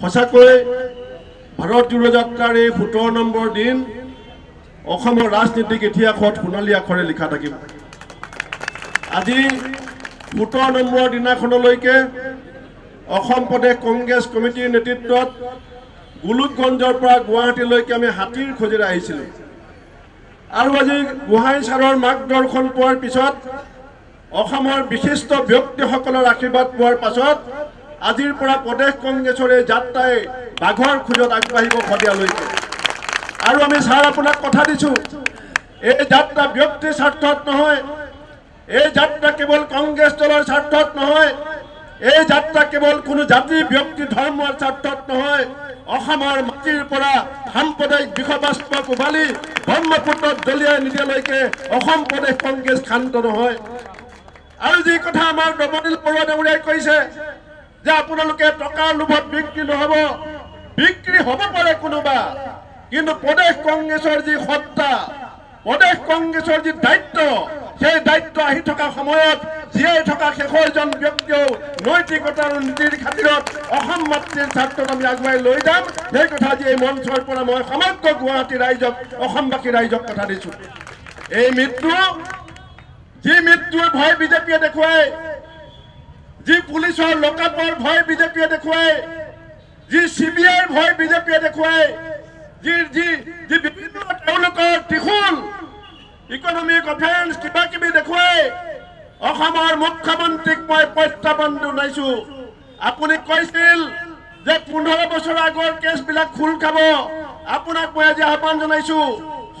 সঁচাকৈ ভাৰত জোড়ো যাত্ৰাৰ এই সোতৰ নম্বৰ দিন অসমৰ ৰাজনীতিক ইতিহাসত সোণালী আখৰে লিখা থাকিব। আজি সোতৰ নম্বৰ দিনাখনলৈকে অসম প্ৰদেশ কংগ্ৰেছ কমিটিৰ নেতৃত্বত গোলোকগঞ্জৰ পৰা গুৱাহাটীলৈকে আমি হাতীৰ খোজেৰে আহিছিলোঁ। আৰু আজি গোহাঁই ছাৰৰ মাৰ্গদৰ্শন পোৱাৰ পিছত অসমৰ বিশিষ্ট ব্যক্তিসকলৰ আশীৰ্বাদ পোৱাৰ পাছত আজিৰ পৰা প্ৰদেশ কংগ্ৰেছৰ যাত্ৰাই বাঘৰ খোজত আগবাঢ়িব শদিয়ালৈকে। আৰু আমি ছাৰ আপোনাক কথা দিছোঁ এই যাত্ৰা ব্যক্তিৰ স্বাৰ্থত নহয় এই যাত্ৰা কেৱল কংগ্ৰেছ দলৰ স্বাৰ্থত নহয় এই যাত্ৰা কেৱল কোনো জাতি ব্যক্তি ধৰ্মৰ স্বাৰ্থত নহয় অসমৰ মাটিৰ পৰা সাম্প্ৰদায়িক বিষবাস্প কোবালি ব্ৰহ্মপুত্ৰত দলিয়াই নিদিয়ালৈকে অসম প্ৰদেশ কংগ্ৰেছ ক্ষান্ত নহয়। আৰু যি কথা আমাৰ নৱনীল বৰুৱা ডাঙৰীয়াই কৈছে যে আপোনালোকে টকাৰ লোভত বিক্ৰী নহ'ব বিক্ৰী হ'ব পাৰে কোনোবা। কিন্তু প্ৰদেশ কংগ্ৰেছৰ যি সত্তা প্ৰদেশ কংগ্ৰেছৰ যি দায়িত্ব সেই দায়িত্ব আহি থকা সময়ত জীয়াই থকা শেষৰজন ব্যক্তিয়েও নৈতিকতা আৰু নীতিৰ খাতিৰত অসম মাতৃৰ স্বাৰ্থত আমি আগুৱাই লৈ যাম। সেই কথা আজি এই মঞ্চৰ পৰা মই সমগ্ৰ গুৱাহাটী ৰাইজক অসমবাসী ৰাইজক কথা দিছোঁ। এই মৃত্যু যি মৃত্যুৰ ভয় বিজেপিয়ে দেখুৱাই যি পুলিচৰ লকআপৰ ভয় বিজেপিয়ে দেখুৱাই যি চি বি আইৰ ভয় বিজেপিয়ে দেখুৱাই যি যি যি বিভিন্ন তেওঁলোকৰ ত্ৰিশূল ইকনমিক অফেন্স কিবা কিবি দেখুৱাই অসমৰ মুখ্যমন্ত্ৰীক মই প্ৰত্যাহ্বান জনাইছো। আপুনি কৈছিল যে পোন্ধৰ বছৰ আগৰ কেছবিলাক খোল খাব। আপোনাক মই আজি আহ্বান জনাইছো।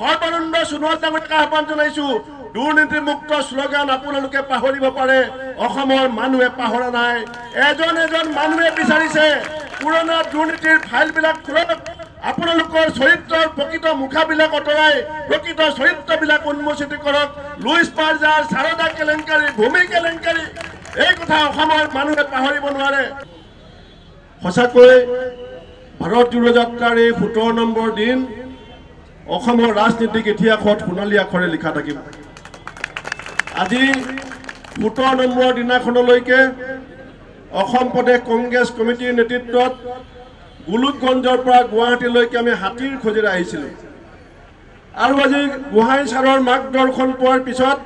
সৰ্বানন্দ সোণোৱাল ডাঙৰীয়াক আহ্বান জনাইছো। দুৰ্নীতিমুক্ত শ্লোগান আপোনালোকে পাহৰিব পাৰে। অসমৰ মানুহে পাহৰা নাই। এজন এজন মানুহে বিচাৰিছে। পুৰণা দুৰ্নীতিৰ ফাইলবিলাক খোলক। আপোনালোকৰ চৰিত্ৰৰ প্ৰকৃত মুখাবিলাক আঁতৰাই প্ৰকৃত চৰিত্ৰবিলাক উন্মোচিত কৰক। লুইচ পাৰ্জাৰ সাৰদা কেলেংকাৰী ভূমি কেলেংকাৰী এই কথা অসমৰ মানুহে পাহৰিব নোৱাৰে। সঁচাকৈ ভাৰত জোড়ো যাত্ৰাৰ এই সোতৰ নম্বৰ দিন অসমৰ ৰাজনীতিক ইতিহাসত সোণালী আখৰে লিখা থাকিব। আজি সোতৰ নম্বৰ দিনাখনলৈকে অসম প্ৰদেশ কংগ্ৰেছ কমিটিৰ নেতৃত্বত গোলোকগঞ্জৰ পৰা গুৱাহাটীলৈকে আমি হাতীৰ খোজেৰে আহিছিলোঁ। আৰু আজি গোহাঁই ছাৰৰ মাৰ্গদৰ্শন পোৱাৰ পিছত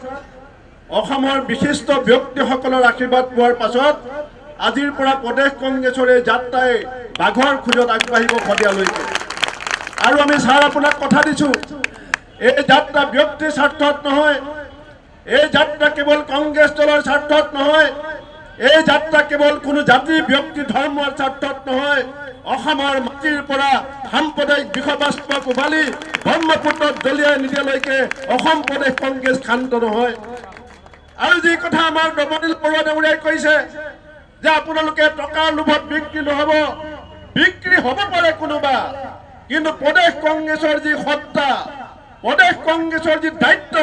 অসমৰ বিশিষ্ট ব্যক্তিসকলৰ আশীৰ্বাদ পোৱাৰ পাছত আজিৰ পৰা প্ৰদেশ কংগ্ৰেছৰ এই যাত্ৰাই বাঘৰ খোজত আগবাঢ়িব শদিয়ালৈকে আৰু আমি ছাৰ আপোনাক কথা দিছোঁ এই যাত্ৰা ব্যক্তিৰ স্বাৰ্থত নহয় এই যাত্ৰা কেৱল কংগ্ৰেছ দলৰ স্বাৰ্থত নহয় এই যাত্ৰা কেৱল কোনো জাতি ব্যক্তি ধৰ্মৰ স্বাৰ্থত নহয় অসমৰ মাটিৰ পৰা সাম্প্ৰদায়িক বিষবাস্প কোবালি ব্ৰহ্মপুত্ৰত দলিয়াই নিদিয়ালৈকে অসম প্ৰদেশ কংগ্ৰেছ ক্ষান্ত নহয় আৰু যি কথা আমাৰ নৱনীল বৰুৱা ডাঙৰীয়াই কৈছে যে আপোনালোকে টকাৰ লোভত বিক্ৰী নহ'ব বিক্ৰী হ'ব পাৰে কোনোবা কিন্তু প্ৰদেশ কংগ্ৰেছৰ যি সত্তা প্ৰদেশ কংগ্ৰেছৰ যি দায়িত্ব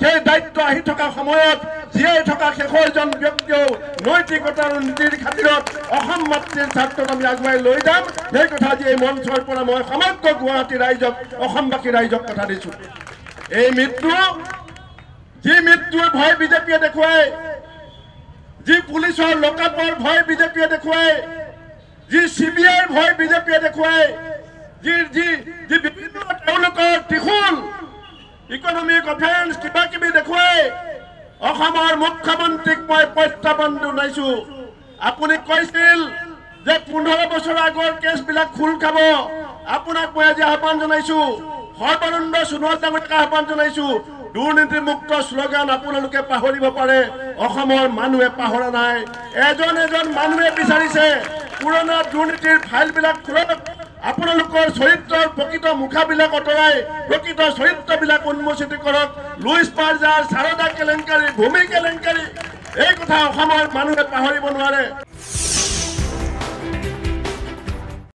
সেই দায়িত্ব আহি থকা সময়ত জীয়াই থকা শেষৰজন ব্যক্তিয়েও নৈতিকতা আৰু নীতিৰ খাতিৰত অসম মাতৃৰ স্বাৰ্থত আমি আগুৱাই লৈ যাম। সেই কথা আজি এই মঞ্চৰ পৰা মই সমগ্ৰ গুৱাহাটী ৰাইজক অসমবাসী ৰাইজক কথা দিছোঁ। এই মৃত্যু যি মৃত্যুৰ ভয় বিজেপিয়ে দেখুৱাই যি পুলিচৰ লকআপৰ ভয় বিজেপিয়ে দেখুৱাই যি চি বি আইৰ ভয় বিজেপিয়ে দেখুৱাই যি যি যি বিভিন্ন তেওঁলোকৰ ত্ৰিশূল ইকনমিক অফেন্স কিবা কিবি দেখুৱাই অসমৰ মুখ্যমন্ত্ৰীক মই প্ৰত্যাহ্বান জনাইছো আপুনি কৈছিল যে পোন্ধৰ বছৰ আগৰ কেছবিলাক খোল খাব আপোনাক মই আজি আহ্বান জনাইছো সৰ্বানন্দ সোণোৱাল ডাঙৰীয়াক আহ্বান জনাইছো দুৰ্নীতিমুক্ত শ্লোগান আপোনালোকে পাহৰিব পাৰে অসমৰ মানুহে পাহৰা নাই এজন এজন মানুহে বিচাৰিছে পুৰণা দুৰ্নীতিৰ ফাইলবিলাক খোলক আপোনালোকৰ চৰিত্ৰৰ প্ৰকৃত মুখাবিলাক আঁতৰাই প্ৰকৃত চৰিত্ৰবিলাক উন্মোচিত কৰক। লুইচ পাৰ্জাৰ সাৰদা কেলেংকাৰী ভূমি কেলেংকাৰী এই কথা অসমৰ মানুহে পাহৰিব নোৱাৰে।